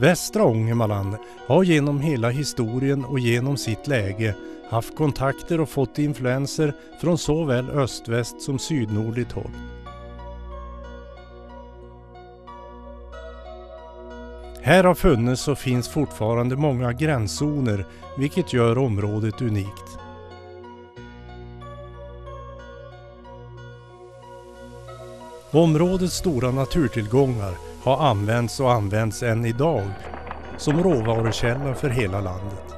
Västra Ångermanland har genom hela historien och genom sitt läge haft kontakter och fått influenser från såväl öst-väst som sydnordligt håll. Här har funnits och finns fortfarande många gränszoner vilket gör området unikt. Områdets stora naturtillgångar har använts och används än idag som råvarukälla för hela landet.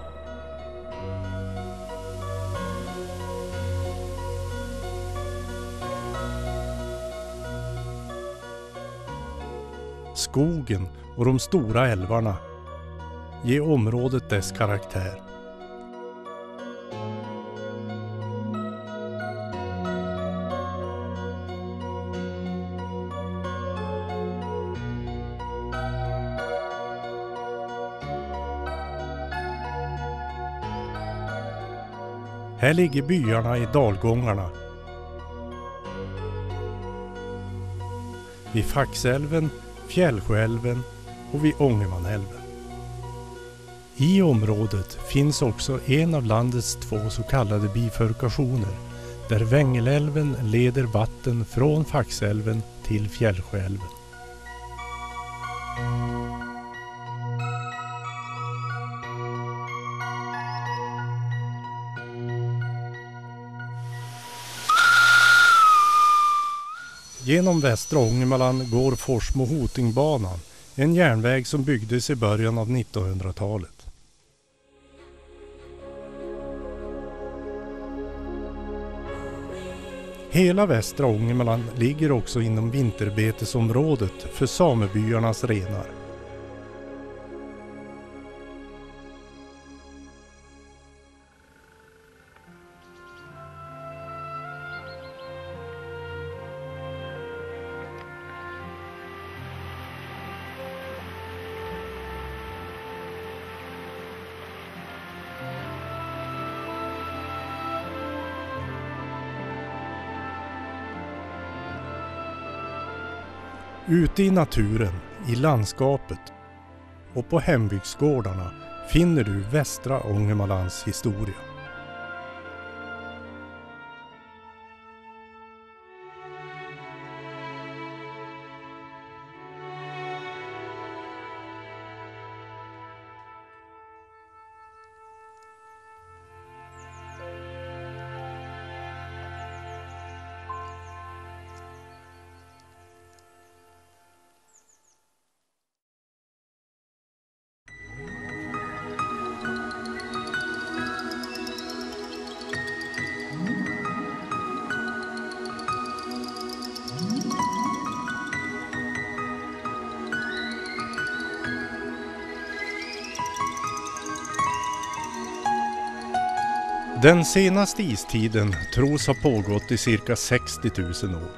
Skogen och de stora älvarna ger området dess karaktär. Här ligger byarna i dalgångarna. Vid Faxälven, Fjällsjöälven och vid Ångermanälven. I området finns också en av landets två så kallade bifurkationer där Vängelälven leder vatten från Faxälven till Fjällsjöälven. Genom västra Ångermanland går Forsmo-Hotingbanan, en järnväg som byggdes i början av 1900-talet. Hela västra Ångermanland ligger också inom vinterbetesområdet för samebyarnas renar. Ute i naturen, i landskapet och på hembygdsgårdarna finner du västra Ångermanlands historia. Den senaste istiden tros ha pågått i cirka 60 000 år.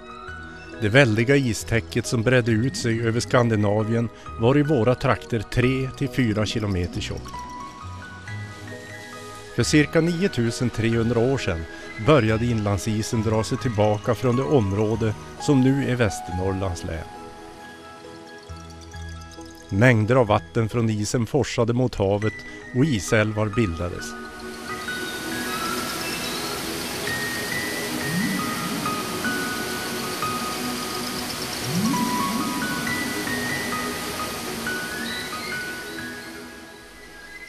Det väldiga istäcket som bredde ut sig över Skandinavien var i våra trakter 3-4 kilometer tjockt. För cirka 9300 år sedan började inlandsisen dra sig tillbaka från det område som nu är Västernorrlands län. Mängder av vatten från isen forsade mot havet och isälvar bildades.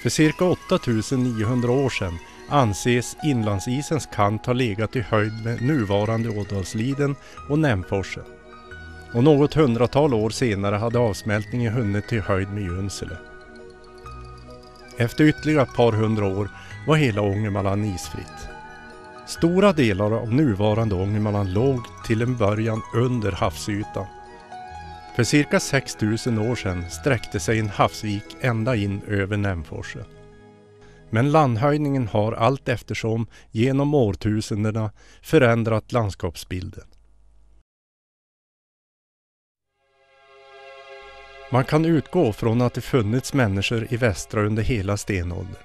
För cirka 8900 år sedan anses inlandsisens kant ha legat i höjd med nuvarande Ådalsliden och Nämforsen. Och något hundratal år senare hade avsmältningen hunnit till höjd med Junsele. Efter ytterligare ett par hundra år var hela Ångermanland isfritt. Stora delar av nuvarande Ångermanland låg till en början under havsytan för cirka 6000 år sedan sträckte sig en havsvik ända in över Nämforsen. Men landhöjningen har allt eftersom genom årtusendena förändrat landskapsbilden. Man kan utgå från att det funnits människor i västra under hela stenåldern.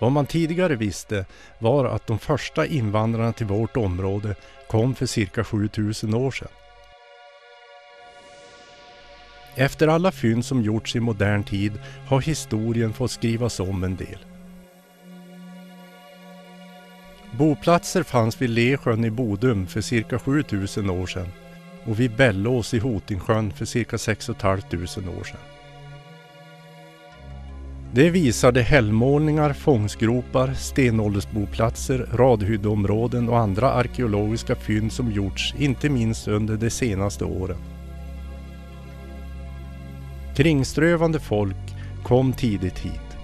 Vad man tidigare visste var att de första invandrarna till vårt område kom för cirka 7000 år sedan. Efter alla fynd som gjorts i modern tid har historien fått skrivas om en del. Boplatser fanns vid Lesjön i Bodum för cirka 7000 år sedan och vid Bellås i Hotingsjön för cirka 6 500 år sedan. Det visade hällmålningar, fångsgropar, stenåldersboplatser, radhyddområden och andra arkeologiska fynd som gjorts inte minst under de senaste åren. Kringströvande folk kom tidigt hit.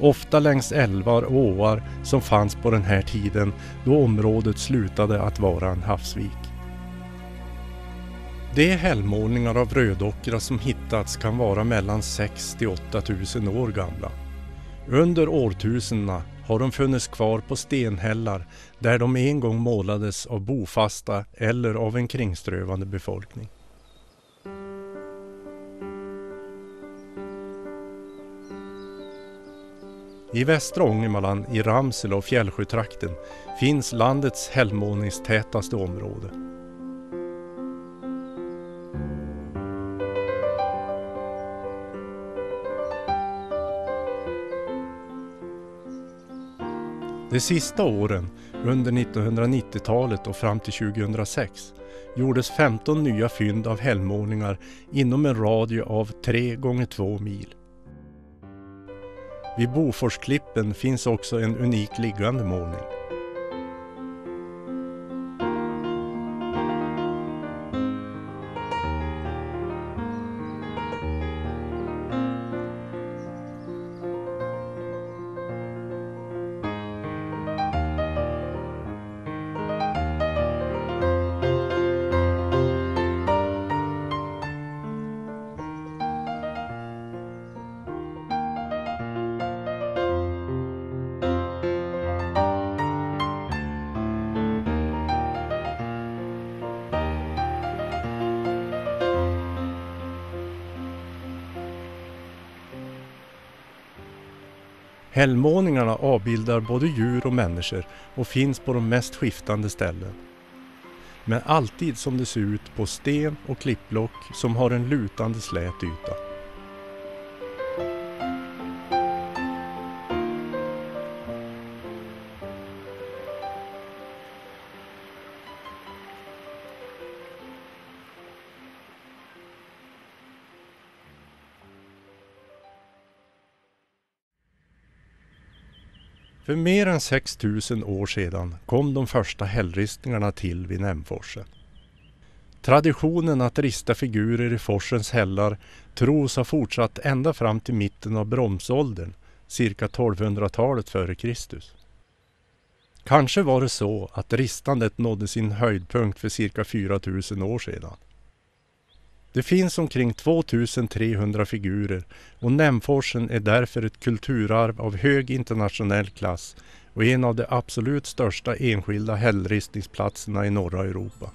Ofta längs älvar och åar som fanns på den här tiden då området slutade att vara en havsvik. De hällmålningar av rödockra som hittats kan vara mellan 6 till 8000 år gamla. Under årtusendena har de funnits kvar på stenhällar där de en gång målades av bofasta eller av en kringströvande befolkning. I västra Ångermanland, i Ramsele och Fjällsjötrakten finns landets hällmålningstätaste område. De sista åren, under 1990-talet och fram till 2006, gjordes 15 nya fynd av hällmålningar inom en radie av 3 gånger 2 mil. Vid Boforsklippen finns också en unik liggande målning. Hällmålningarna avbildar både djur och människor och finns på de mest skiftande ställen. Men alltid som det ser ut på sten och klippblock som har en lutande slät yta. För mer än 6000 år sedan kom de första hällristningarna till vid Nämforsen. Traditionen att rista figurer i forsens hällar tros ha fortsatt ända fram till mitten av bromsåldern, cirka 1200-talet före Kristus. Kanske var det så att ristandet nådde sin höjdpunkt för cirka 4000 år sedan. Det finns omkring 2300 figurer och Nämforsen är därför ett kulturarv av hög internationell klass och en av de absolut största enskilda hällristningsplatserna i norra Europa.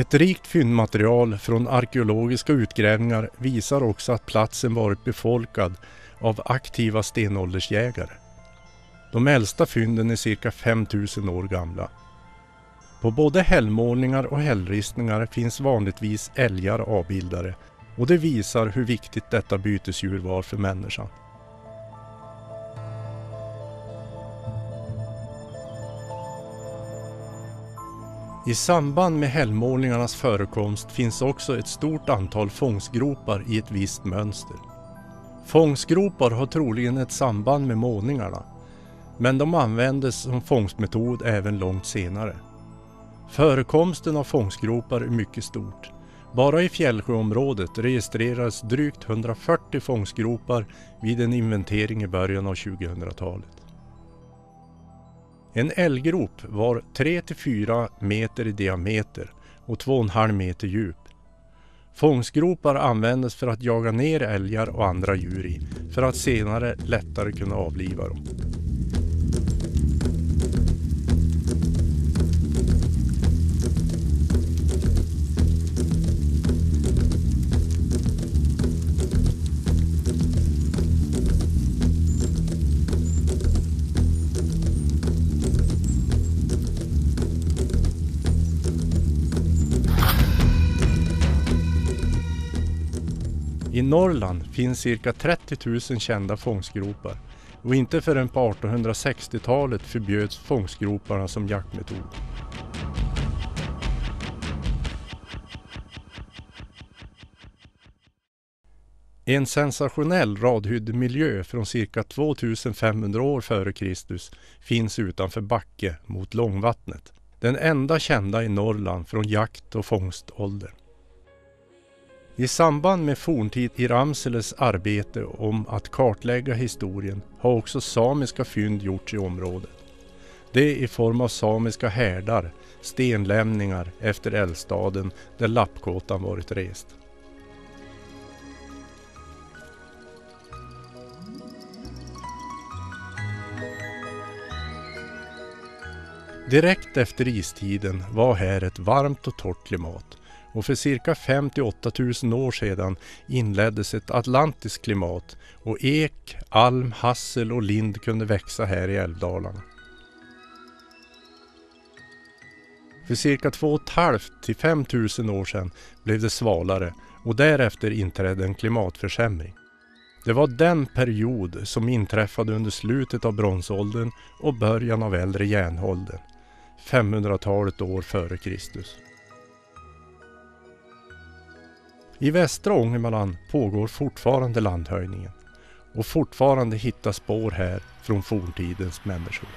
Ett rikt fyndmaterial från arkeologiska utgrävningar visar också att platsen varit befolkad av aktiva stenåldersjägare. De äldsta fynden är cirka 5000 år gamla. På både hällmålningar och hällristningar finns vanligtvis älgar avbildade och det visar hur viktigt detta bytesdjur var för människan. I samband med hällmålningarnas förekomst finns också ett stort antal fångsgropar i ett visst mönster. Fångsgropar har troligen ett samband med målningarna, men de användes som fångstmetod även långt senare. Förekomsten av fångsgropar är mycket stort. Bara i Fjällsjöområdet registrerades drygt 140 fångsgropar vid en inventering i början av 2000-talet. En älggrop var 3-4 meter i diameter och 2,5 meter djup. Fångstgropar användes för att jaga ner älgar och andra djur i, för att senare lättare kunna avliva dem. Norrland finns cirka 30 000 kända fångstgropar och inte förrän på 1860-talet förbjöds fångstgroparna som jaktmetod. En sensationell radhyddemiljö från cirka 2500 år före Kristus finns utanför Backe mot Långvattnet. Den enda kända i Norrland från jakt och fångståldern. I samband med forntid i Ramseles arbete om att kartlägga historien har också samiska fynd gjorts i området. Det i form av samiska härdar, stenlämningar efter eldstaden där lappkåtan varit rest. Direkt efter istiden var här ett varmt och torrt klimat och för cirka 5 8 000 år sedan inleddes ett atlantiskt klimat och ek, alm, hassel och lind kunde växa här i älvdalarna. För cirka 2 500 till 5 000 år sedan blev det svalare och därefter inträdde en klimatförsämring. Det var den period som inträffade under slutet av bronsåldern och början av äldre järnåldern, 500-talet år före Kristus. I västra Ångermanland pågår fortfarande landhöjningen och fortfarande hittas spår här från forntidens människor.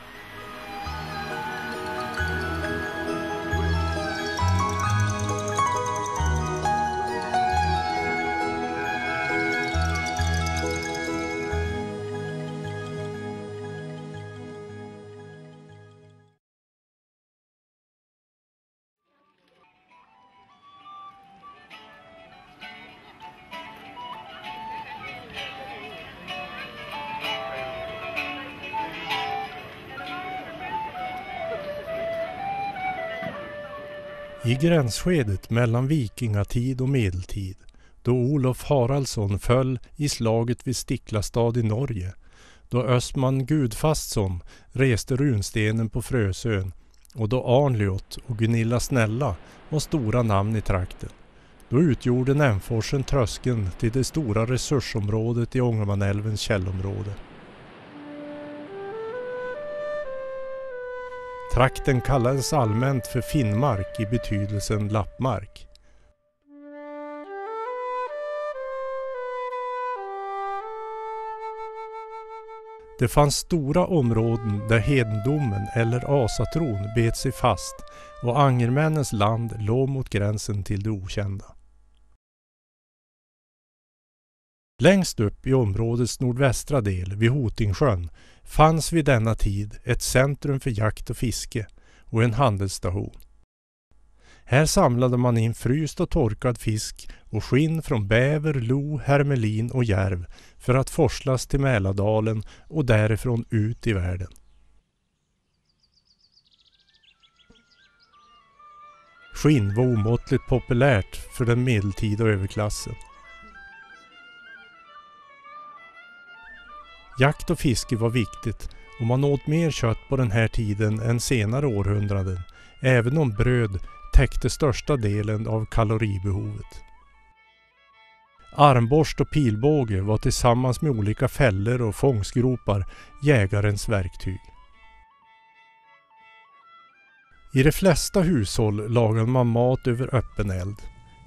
I gränsskedet mellan vikingatid och medeltid, då Olof Haraldsson föll i slaget vid Stiklastad i Norge, då Östman Gudfastsson reste runstenen på Frösön och då Arnljot och Gunilla Snälla var stora namn i trakten. Då utgjorde Nämforsen tröskeln till det stora resursområdet i Ångermanälvens källområde. Trakten kallades allmänt för Finnmark i betydelsen lappmark. Det fanns stora områden där hedendomen eller asatron bet sig fast och angermännens land låg mot gränsen till det okända. Längst upp i områdets nordvästra del, vid Hotingsjön, fanns vid denna tid ett centrum för jakt och fiske och en handelsstation. Här samlade man in fryst och torkad fisk och skinn från bäver, lo, hermelin och järv för att forslas till Mälardalen och därifrån ut i världen. Skinn var omåttligt populärt för den medeltida överklassen. Jakt och fiske var viktigt och man åt mer kött på den här tiden än senare århundraden, även om bröd täckte största delen av kaloribehovet. Armborst och pilbåge var tillsammans med olika fällor och fångstgropar jägarens verktyg. I de flesta hushåll lagade man mat över öppen eld.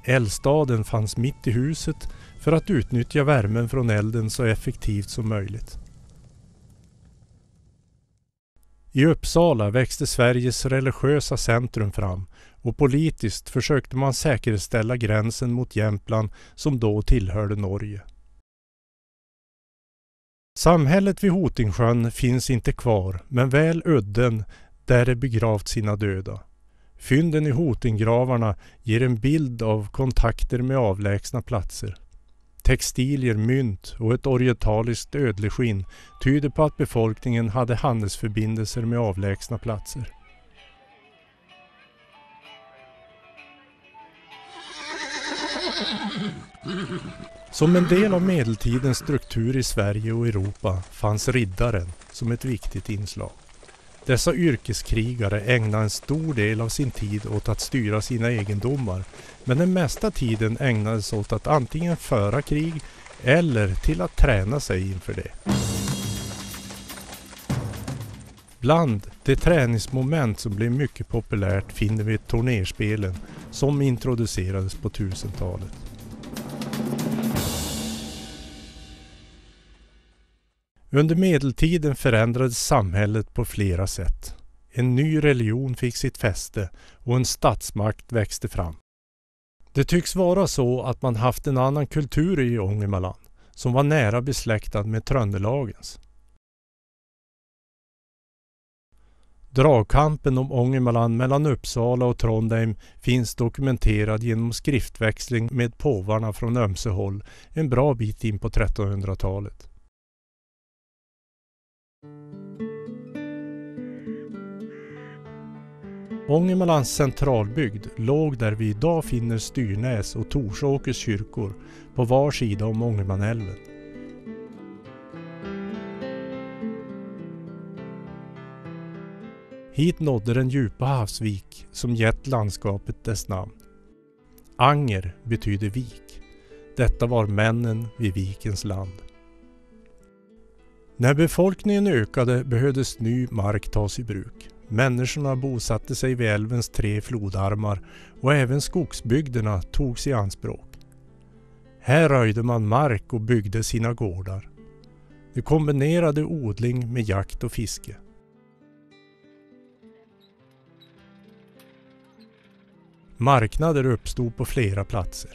Eldstaden fanns mitt i huset för att utnyttja värmen från elden så effektivt som möjligt. I Uppsala växte Sveriges religiösa centrum fram och politiskt försökte man säkerställa gränsen mot Jämtland som då tillhörde Norge. Samhället vid Hotingsjön finns inte kvar men väl udden där det begravt sina döda. Fynden i Hotinggravarna ger en bild av kontakter med avlägsna platser. Textilier, mynt och ett orientaliskt ödleskinn tyder på att befolkningen hade handelsförbindelser med avlägsna platser. Som en del av medeltidens struktur i Sverige och Europa fanns riddaren som ett viktigt inslag. Dessa yrkeskrigare ägnade en stor del av sin tid åt att styra sina egendomar men den mesta tiden ägnades åt att antingen föra krig eller till att träna sig inför det. Bland de träningsmoment som blev mycket populärt finner vi tornerspelen som introducerades på 1000-talet. Under medeltiden förändrades samhället på flera sätt. En ny religion fick sitt fäste och en statsmakt växte fram. Det tycks vara så att man haft en annan kultur i Ångermanland som var nära besläktad med Tröndelagens. Dragkampen om Ångermanland mellan Uppsala och Trondheim finns dokumenterad genom skriftväxling med påvarna från ömse håll en bra bit in på 1300-talet. Ångermanlands centralbygd låg där vi idag finner Styrnäs och Torsåkers kyrkor på var sida om Ångermanälven. Hit nådde den djupa havsvik som gett landskapet dess namn. Anger betyder vik. Detta var männen vid vikens land. När befolkningen ökade behövdes ny mark tas i bruk. Människorna bosatte sig vid älvens tre flodarmar och även skogsbygderna togs i anspråk. Här röjde man mark och byggde sina gårdar. De kombinerade odling med jakt och fiske. Marknader uppstod på flera platser.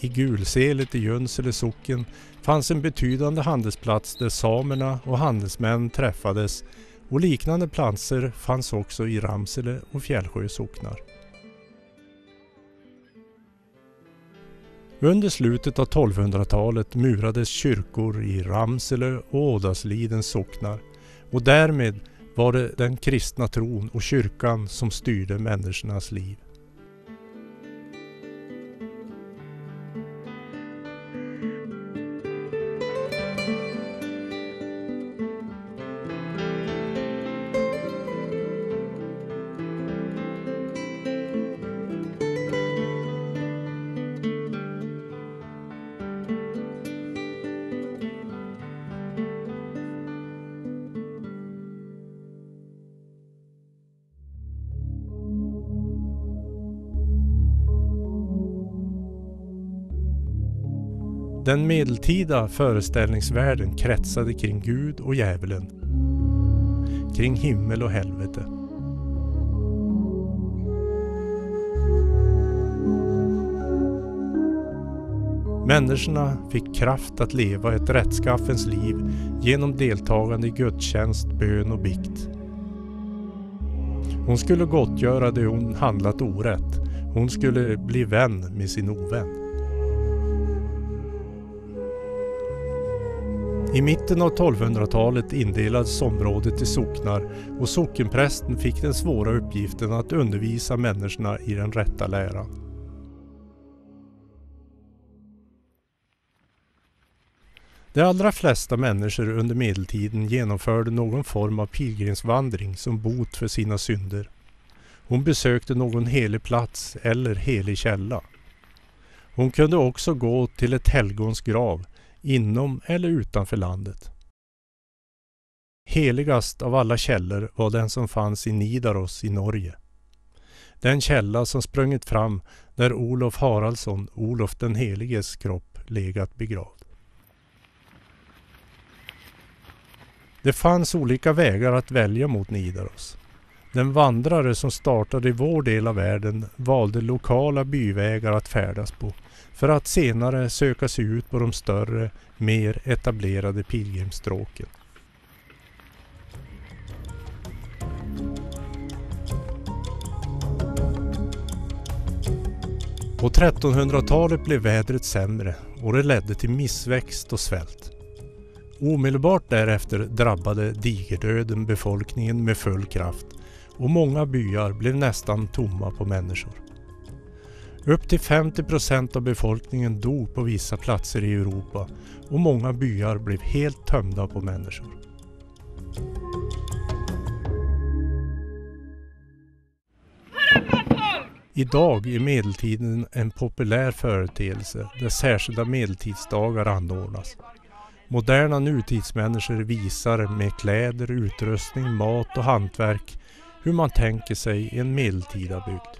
I Gulselet i Junsele socken fanns en betydande handelsplats där samerna och handelsmän träffades och liknande platser fanns också i Ramsele och Fjällsjö socknar. Under slutet av 1200-talet murades kyrkor i Ramsele och Ådalslidens socknar och därmed var det den kristna tron och kyrkan som styrde människornas liv. Den medeltida föreställningsvärlden kretsade kring Gud och djävulen. Kring himmel och helvete. Människorna fick kraft att leva ett rättskaffens liv genom deltagande i gudstjänst, bön och bikt. Hon skulle gottgöra det hon handlat orätt. Hon skulle bli vän med sin ovän. I mitten av 1200-talet indelades området i socknar och sockenprästen fick den svåra uppgiften att undervisa människorna i den rätta läran. De allra flesta människor under medeltiden genomförde någon form av pilgrimsvandring som bot för sina synder. Hon besökte någon helig plats eller helig källa. Hon kunde också gå till ett helgons grav inom eller utanför landet. Heligast av alla källor var den som fanns i Nidaros i Norge. Den källa som sprungit fram när Olof Haraldsson, Olof den heliges kropp, legat begravd. Det fanns olika vägar att välja mot Nidaros. Den vandrare som startade i vår del av världen valde lokala byvägar att färdas på för att senare söka sig ut på de större, mer etablerade pilgrimsstråken. På 1300-talet blev vädret sämre och det ledde till missväxt och svält. Omedelbart därefter drabbade digerdöden befolkningen med full kraft och många byar blev nästan tomma på människor. Upp till 50 procent av befolkningen dog på vissa platser i Europa och många byar blev helt tömda på människor. Idag är medeltiden en populär företeelse där särskilda medeltidsdagar anordnas. Moderna nutidsmänniskor visar med kläder, utrustning, mat och hantverk hur man tänker sig en medeltida bygd.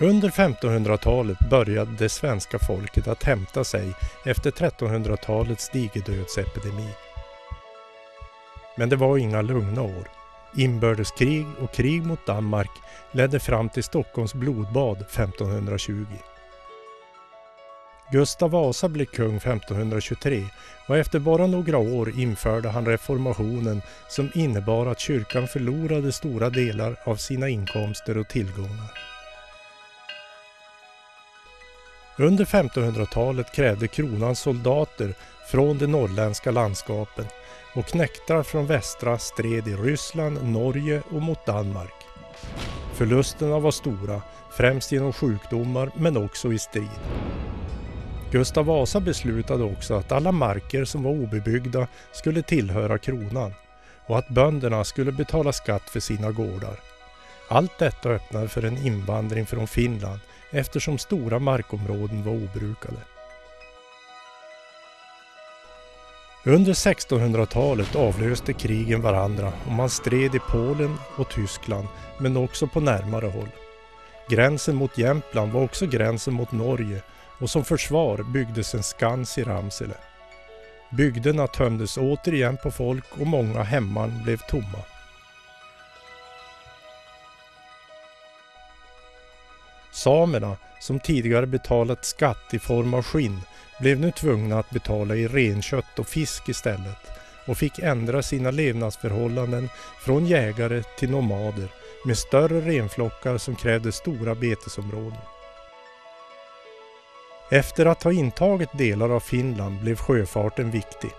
Under 1500-talet började det svenska folket att hämta sig efter 1300-talets digerdödsepidemi. Men det var inga lugna år. Inbördeskrig och krig mot Danmark ledde fram till Stockholms blodbad 1520. Gustav Vasa blev kung 1523 och efter bara några år införde han reformationen som innebar att kyrkan förlorade stora delar av sina inkomster och tillgångar. Under 1500-talet krävde kronan soldater från de norrländska landskapen och knäktar från västra stred i Ryssland, Norge och mot Danmark. Förlusterna var stora, främst genom sjukdomar men också i strid. Gustav Vasa beslutade också att alla marker som var obebyggda skulle tillhöra kronan och att bönderna skulle betala skatt för sina gårdar. Allt detta öppnade för en invandring från Finland eftersom stora markområden var obrukade. Under 1600-talet avlöste krigen varandra och man stred i Polen och Tyskland men också på närmare håll. Gränsen mot Jämtland var också gränsen mot Norge och som försvar byggdes en skans i Ramsele. Bygderna tömdes återigen på folk och många hemman blev tomma. Samerna, som tidigare betalat skatt i form av skinn, blev nu tvungna att betala i renkött och fisk istället och fick ändra sina levnadsförhållanden från jägare till nomader med större renflockar som krävde stora betesområden. Efter att ha intagit delar av Finland blev sjöfarten viktig.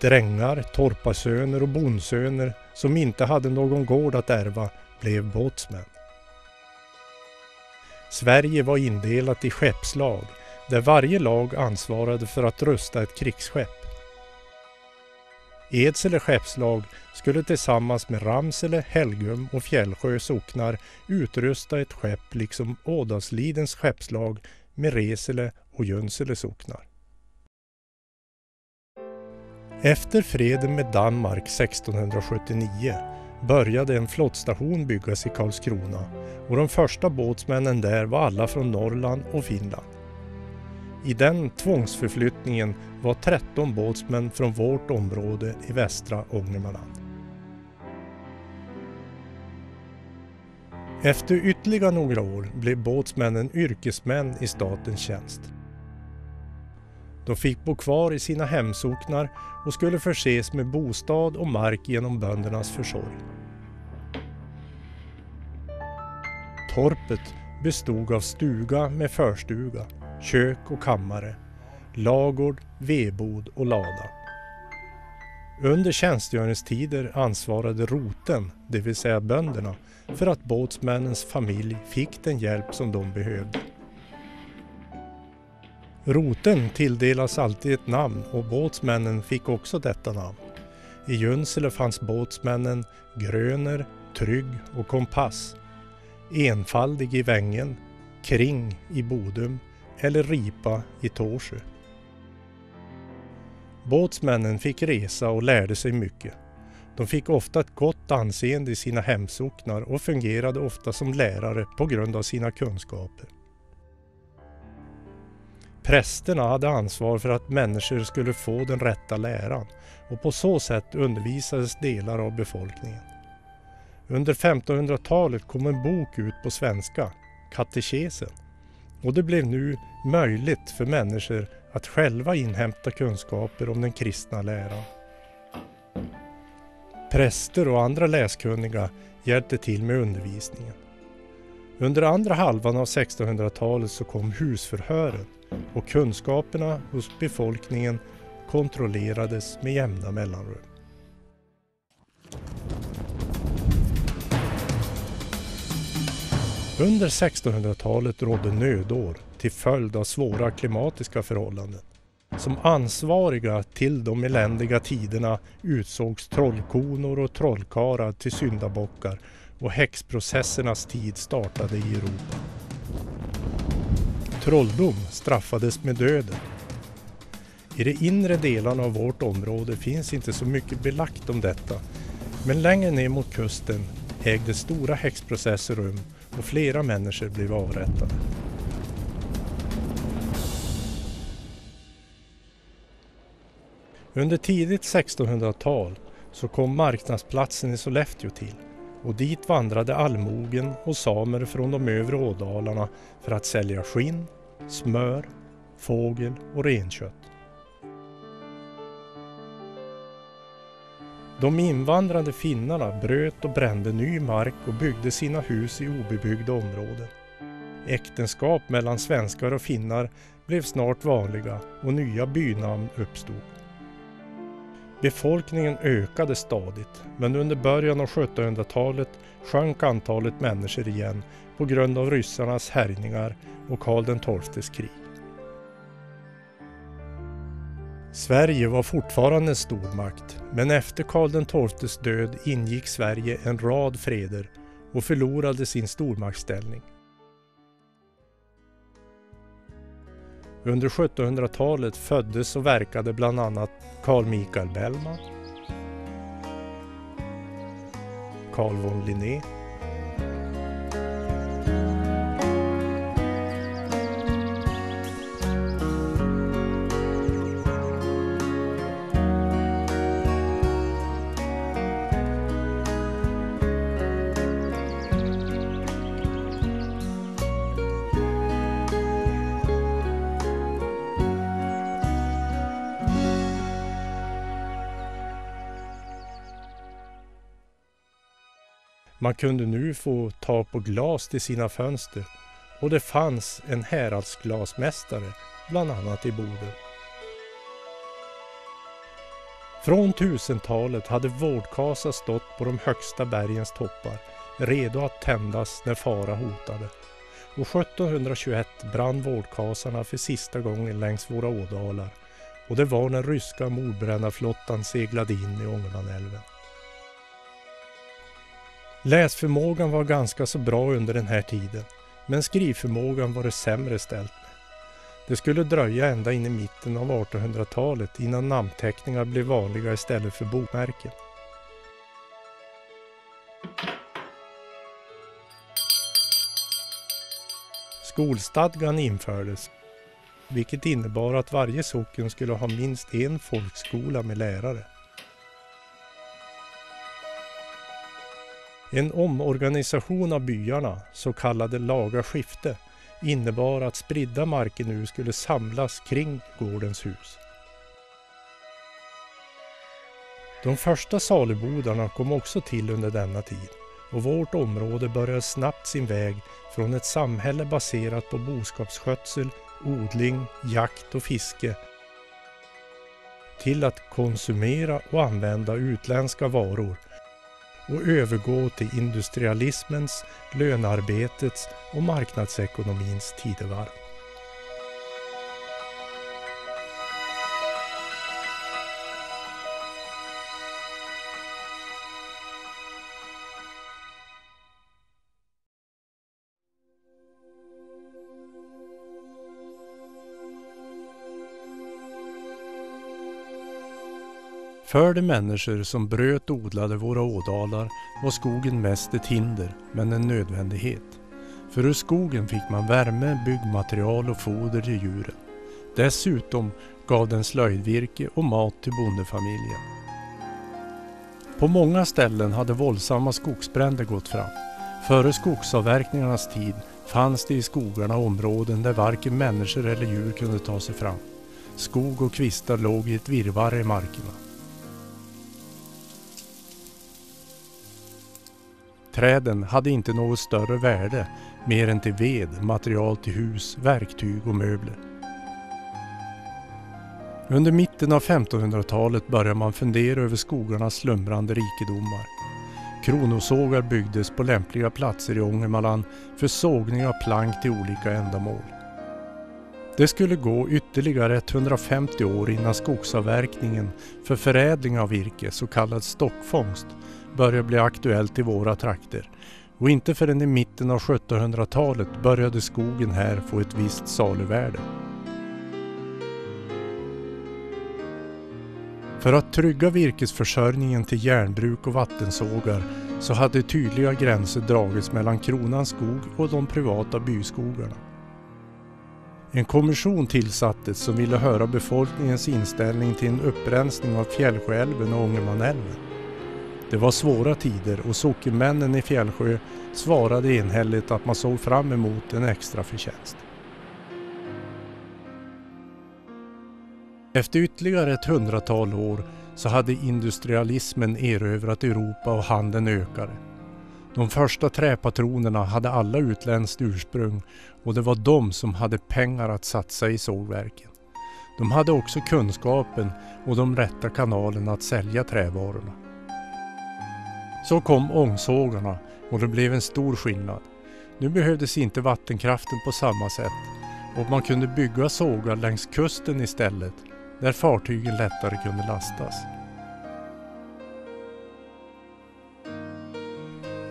Drängar, torparsöner och bondsöner som inte hade någon gård att ärva blev båtsmän. Sverige var indelat i skeppslag där varje lag ansvarade för att rusta ett krigsskepp. Edsele skeppslag skulle tillsammans med Ramsele, Helgum och Fjällsjö socknar utrusta ett skepp liksom Ådalslidens skeppslag med Resele och Junsele socknar. Efter freden med Danmark 1679 började en flottstation byggas i Karlskrona och de första båtsmännen där var alla från Norrland och Finland. I den tvångsförflyttningen var 13 båtsmän från vårt område i västra Ångermanland. Efter ytterligare några år blev båtsmännen yrkesmän i statens tjänst. De fick bo kvar i sina hemsocknar och skulle förses med bostad och mark genom böndernas försorg. Torpet bestod av stuga med förstuga, kök och kammare, lagård, vedbod och lada. Under tjänstgöringstider ansvarade roten, det vill säga bönderna, för att båtsmännens familj fick den hjälp som de behövde. Roten tilldelas alltid ett namn och båtsmännen fick också detta namn. I Junsele fanns båtsmännen Gröner, Trygg och Kompass, Enfaldig i Vängen, Kring i Bodum eller Ripa i Tåsjö. Båtsmännen fick resa och lärde sig mycket. De fick ofta ett gott anseende i sina hemsocknar och fungerade ofta som lärare på grund av sina kunskaper. Prästerna hade ansvar för att människor skulle få den rätta läran och på så sätt undervisades delar av befolkningen. Under 1500-talet kom en bok ut på svenska, Katekesen, och det blev nu möjligt för människor att själva inhämta kunskaper om den kristna läran. Präster och andra läskunniga hjälpte till med undervisningen. Under andra halvan av 1600-talet så kom husförhören och kunskaperna hos befolkningen kontrollerades med jämna mellanrum. Under 1600-talet rådde nödår till följd av svåra klimatiska förhållanden. Som ansvariga till de eländiga tiderna utsågs trollkonor och trollkarlar till syndabockar och häxprocessernas tid startade i Europa. Trolldom straffades med döden. I de inre delarna av vårt område finns inte så mycket belagt om detta men längre ner mot kusten ägde stora häxprocesser rum och flera människor blev avrättade. Under tidigt 1600-tal så kom marknadsplatsen i Sollefteå till och dit vandrade allmogen och samer från de övre ådalarna för att sälja skinn, smör, fågel och renkött. De invandrade finnarna bröt och brände ny mark och byggde sina hus i obebyggda områden. Äktenskap mellan svenskar och finnar blev snart vanliga och nya bynamn uppstod. Befolkningen ökade stadigt men under början av 1700-talet sjönk antalet människor igen på grund av ryssarnas härjningar och Karl XIIs krig. Sverige var fortfarande en stormakt men efter Karl XIIs död ingick Sverige en rad freder och förlorade sin stormaktsställning. Under 1700-talet föddes och verkade bland annat Carl Michael Bellman, Carl von Linné Man kunde nu få ta på glas till sina fönster och det fanns en häradsglasmästare, bland annat i Boden. Från 1000-talet hade vårdkasar stått på de högsta bergens toppar, redo att tändas när fara hotade. Och 1721 brann vårdkasarna för sista gången längs våra ådalar och det var när ryska mordbrännarflottan seglade in i Ångermanälven. Läsförmågan var ganska så bra under den här tiden, men skrivförmågan var det sämre ställt med. Det skulle dröja ända in i mitten av 1800-talet innan namnteckningar blev vanliga istället för bokmärken. Skolstadgan infördes, vilket innebar att varje socken skulle ha minst en folkskola med lärare. En omorganisation av byarna, så kallade laga skifte, innebar att spridda marker nu skulle samlas kring gårdens hus. De första salubodarna kom också till under denna tid och vårt område började snabbt sin väg från ett samhälle baserat på boskapsskötsel, odling, jakt och fiske till att konsumera och använda utländska varor och övergå till industrialismens, lönarbetets och marknadsekonomins tidevarv. För de människor som bröt och odlade våra ådalar var skogen mest ett hinder, men en nödvändighet. För ur skogen fick man värme, byggmaterial och foder till djuren. Dessutom gav den slöjdvirke och mat till bondefamiljen. På många ställen hade våldsamma skogsbränder gått fram. Före skogsavverkningarnas tid fanns det i skogarna områden där varken människor eller djur kunde ta sig fram. Skog och kvistar låg i ett virrvarr i markerna. Träden hade inte något större värde mer än till ved, material till hus, verktyg och möbler. Under mitten av 1500-talet började man fundera över skogarnas slumrande rikedomar. Kronosågar byggdes på lämpliga platser i Ångermanland för sågning av plank till olika ändamål. Det skulle gå ytterligare 150 år innan skogsavverkningen för förädling av virke, så kallad stockfångst, började bli aktuellt i våra trakter och inte förrän i mitten av 1700-talet började skogen här få ett visst saluvärde. För att trygga virkesförsörjningen till järnbruk och vattensågar så hade tydliga gränser dragits mellan kronans skog och de privata byskogarna. En kommission tillsattes som ville höra befolkningens inställning till en upprensning av Fjällsjöälven och Ångermanälven. Det var svåra tider och sockenmännen i Fjällsjö svarade enhälligt att man såg fram emot en extra förtjänst. Efter ytterligare ett hundratal år så hade industrialismen erövrat Europa och handeln ökade. De första träpatronerna hade alla utländskt ursprung och det var de som hade pengar att satsa i sågverken. De hade också kunskapen och de rätta kanalerna att sälja trävarorna. Så kom ångsågarna och det blev en stor skillnad. Nu behövdes inte vattenkraften på samma sätt och man kunde bygga sågar längs kusten istället där fartygen lättare kunde lastas.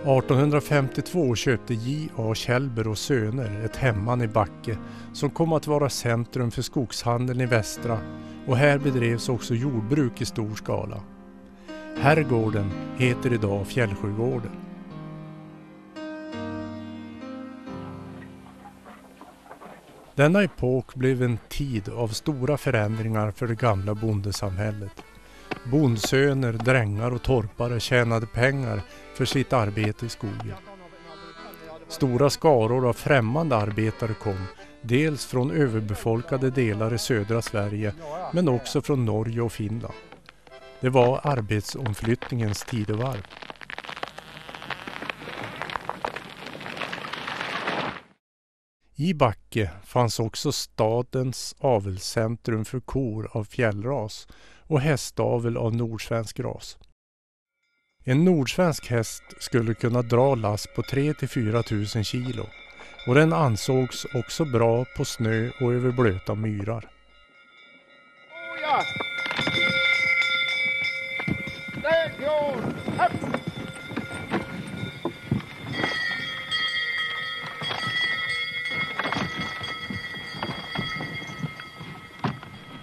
1852 köpte J.A. Kjellber och Söner ett hemman i Backe som kom att vara centrum för skogshandeln i västra och här bedrevs också jordbruk i stor skala. Herrgården heter idag Fjällsjögården. Denna epok blev en tid av stora förändringar för det gamla bondesamhället. Bondsöner, drängar och torpare tjänade pengar för sitt arbete i skogen. Stora skaror av främmande arbetare kom, dels från överbefolkade delar i södra Sverige men också från Norge och Finland. Det var arbetsomflyttningens tidevarv. I Backe fanns också stadens avelscentrum för kor av fjällras och hästavel av nordsvensk ras. En nordsvensk häst skulle kunna dra last på 3 till 4 000 kilo och den ansågs också bra på snö och över blöta myrar. Oh ja.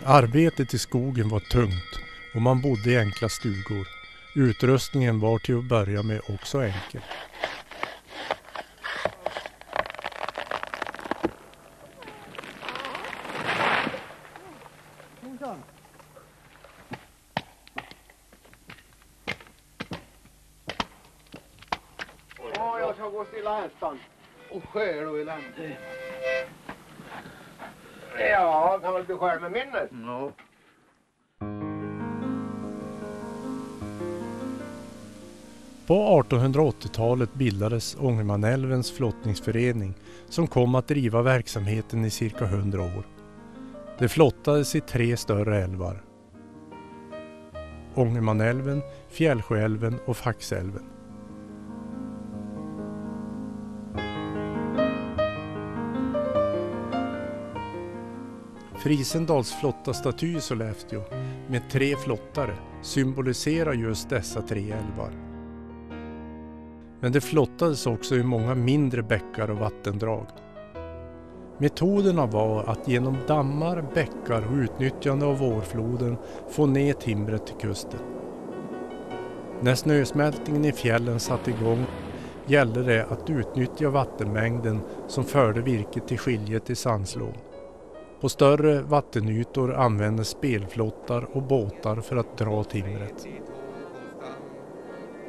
Arbetet i skogen var tungt och man bodde i enkla stugor. Utrustningen var till att börja med också enkel. Gå stilla hästan och skäl och elände. Ja, kan väl bli själv med minnet. Ja. På 1880-talet bildades Ångermanälvens flottningsförening som kom att driva verksamheten i cirka 100 år. Det flottades i tre större älvar. Ångermanälven, Fjällsjöälven och Faxälven. Frisendals flottastaty i Sollefteå med tre flottare symboliserar just dessa tre älvar. Men det flottades också i många mindre bäckar och vattendrag. Metoderna var att genom dammar, bäckar och utnyttjande av vårfloden få ner timret till kusten. När snösmältningen i fjällen satte igång gällde det att utnyttja vattenmängden som förde virket till skiljet i sandslån. På större vattenytor användes spelflottar och båtar för att dra timret.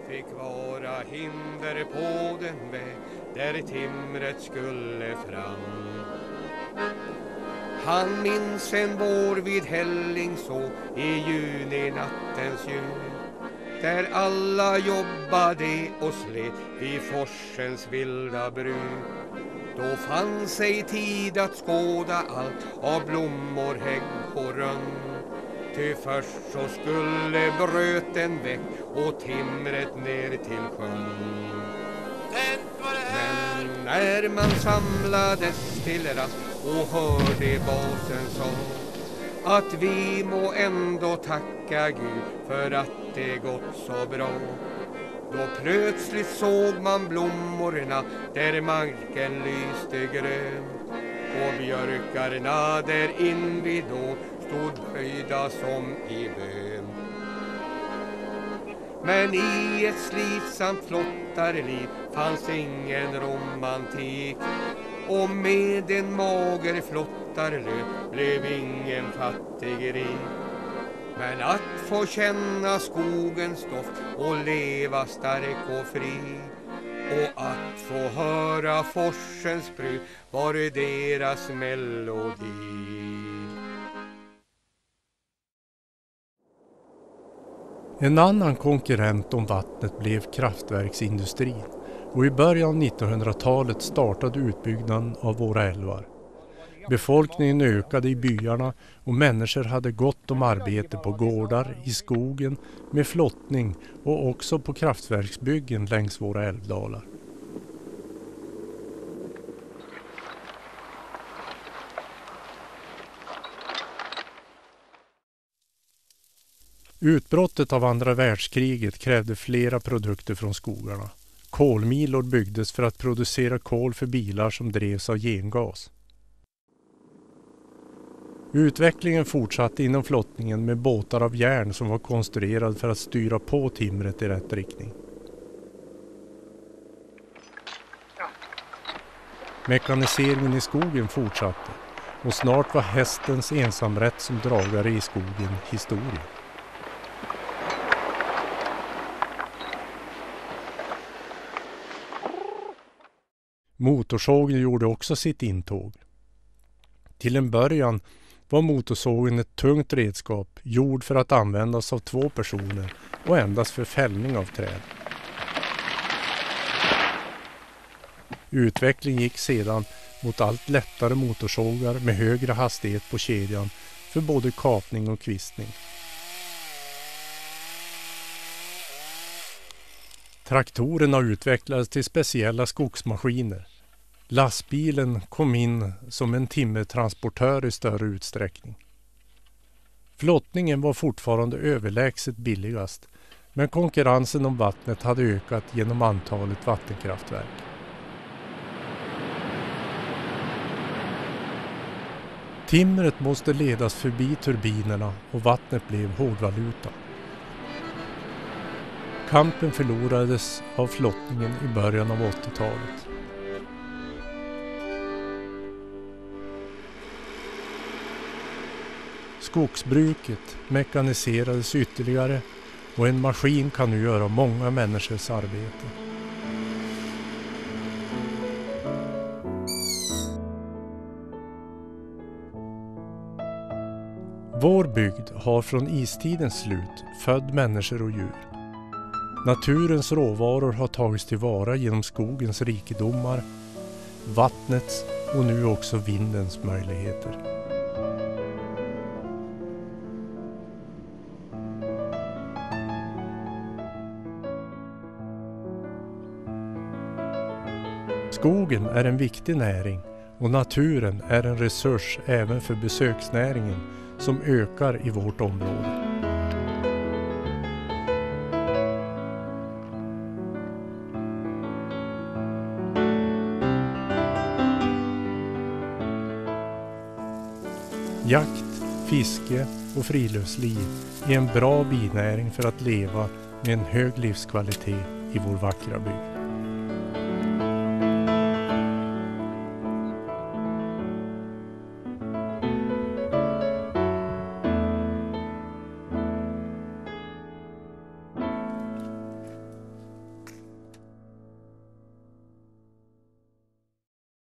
Fick vara hinder på den väg där timret skulle fram. Han minns en vår vid Hällingså i juninattens ljus där alla jobbade och slet vid forsens vilda bruk. Då fanns ej tid att skåda allt av blommor, hägg och rönn. Ty först så skulle bröten väck och timret ner till sjön. Men när man samlades till rast och hörde basen sa att vi må ändå tacka Gud för att det gått så bra. Då plötsligt såg man blommorna där marken lyste grön och björkarna där invid då stod böjda som i bön. Men i ett slitsamt flottarliv fanns ingen romantik och med en mager flottarlön blev ingen fattig rik. Men att få känna skogens doft och leva stark och fri och att få höra forsens brus var deras melodi. En annan konkurrent om vattnet blev kraftverksindustrin och i början av 1900-talet startade utbyggnaden av våra älvar. Befolkningen ökade i byarna och människor hade gott om arbete på gårdar, i skogen, med flottning och också på kraftverksbyggen längs våra älvdalar. Utbrottet av andra världskriget krävde flera produkter från skogarna. Kolmilor byggdes för att producera kol för bilar som drevs av gengas. Utvecklingen fortsatte inom flottningen med båtar av järn som var konstruerade för att styra på timret i rätt riktning. Mekaniseringen i skogen fortsatte och snart var hästens ensamrätt som dragare i skogen historia. Motorsågen gjorde också sitt intåg. Till en början var motorsågen ett tungt redskap gjord för att användas av två personer och endast för fällning av träd. Utvecklingen gick sedan mot allt lättare motorsågar med högre hastighet på kedjan för både kapning och kvistning. Traktorerna utvecklades till speciella skogsmaskiner. Lastbilen kom in som en timmertransportör i större utsträckning. Flottningen var fortfarande överlägset billigast men konkurrensen om vattnet hade ökat genom antalet vattenkraftverk. Timret måste ledas förbi turbinerna och vattnet blev hårdvaluta. Kampen förlorades av flottningen i början av 80-talet. Skogsbruket mekaniserades ytterligare och en maskin kan nu göra många människors arbete. Vår bygd har från istidens slut född människor och djur. Naturens råvaror har tagits tillvara genom skogens rikedomar, vattnets och nu också vindens möjligheter. Skogen är en viktig näring och naturen är en resurs även för besöksnäringen som ökar i vårt område. Jakt, fiske och friluftsliv är en bra binäring för att leva med en hög livskvalitet i vår vackra bygd.